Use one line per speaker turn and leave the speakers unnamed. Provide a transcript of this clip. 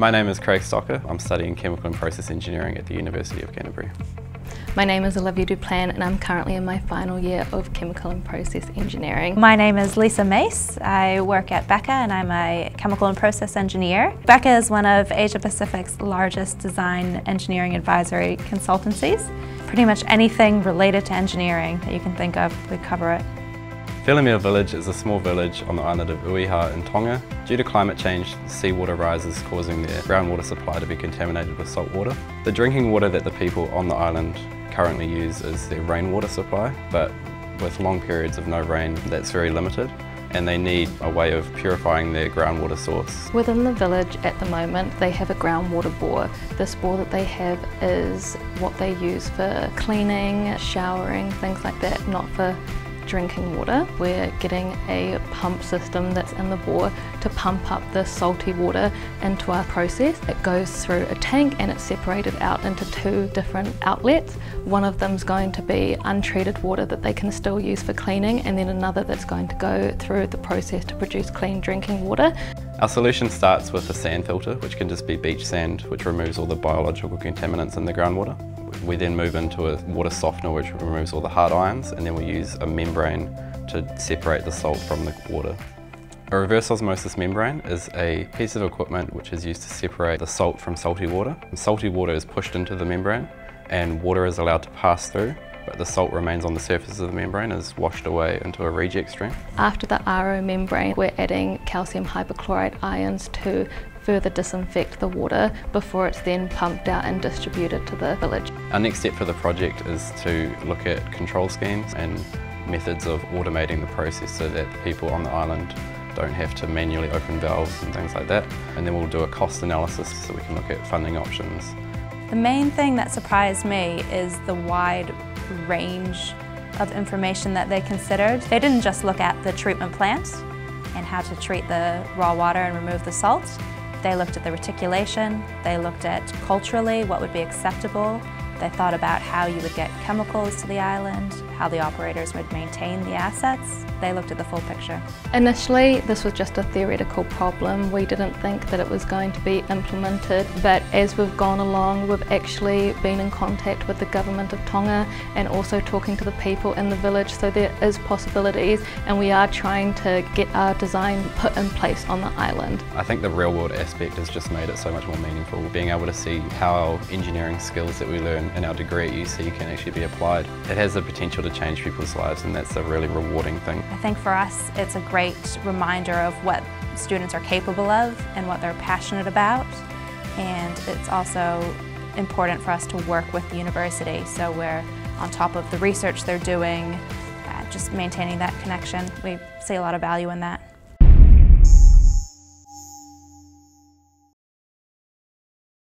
My name is Craig Stocker. I'm studying Chemical and Process Engineering at the University of Canterbury.
My name is Olivia Duplan and I'm currently in my final year of Chemical and Process Engineering.
My name is Lisa Mace. I work at Beca and I'm a Chemical and Process Engineer. Beca is one of Asia Pacific's largest design engineering advisory consultancies. Pretty much anything related to engineering that you can think of, we cover it.
Felemea Village is a small village on the island of Uiha in Tonga. Due to climate change, seawater rises causing their groundwater supply to be contaminated with salt water. The drinking water that the people on the island currently use is their rainwater supply, but with long periods of no rain, that's very limited and they need a way of purifying their groundwater source.
Within the village at the moment they have a groundwater bore. This bore that they have is what they use for cleaning, showering, things like that, not for drinking water. We're getting a pump system that's in the bore to pump up the salty water into our process. It goes through a tank and it's separated out into two different outlets. One of them's going to be untreated water that they can still use for cleaning and then another that's going to go through the process to produce clean drinking water.
Our solution starts with a sand filter, which can just be beach sand, which removes all the biological contaminants in the groundwater. We then move into a water softener which removes all the hard ions and then we use a membrane to separate the salt from the water. A reverse osmosis membrane is a piece of equipment which is used to separate the salt from salty water. salty water is pushed into the membrane and water is allowed to pass through but the salt remains on the surface of the membrane is washed away into a reject stream.
After the RO membrane we're adding calcium hypochlorite ions to further disinfect the water before it's then pumped out and distributed to the village.
Our next step for the project is to look at control schemes and methods of automating the process so that the people on the island don't have to manually open valves and things like that. And then we'll do a cost analysis so we can look at funding options.
The main thing that surprised me is the wide range of information that they considered. They didn't just look at the treatment plant and how to treat the raw water and remove the salt. They looked at the reticulation, they looked at culturally what would be acceptable, they thought about how you would get chemicals to the island, how the operators would maintain the assets. They looked at the full picture.
Initially, this was just a theoretical problem. We didn't think that it was going to be implemented, but as we've gone along, we've actually been in contact with the government of Tonga and also talking to the people in the village, so there is possibilities, and we are trying to get our design put in place on the island.
I think the real world aspect has just made it so much more meaningful, being able to see how our engineering skills that we learn in our degree at UC can actually be applied. It has the potential to change people's lives and that's a really rewarding thing.
I think for us it's a great reminder of what students are capable of and what they're passionate about and it's also important for us to work with the university so we're on top of the research they're doing, uh, just maintaining that connection. We see a lot of value in that.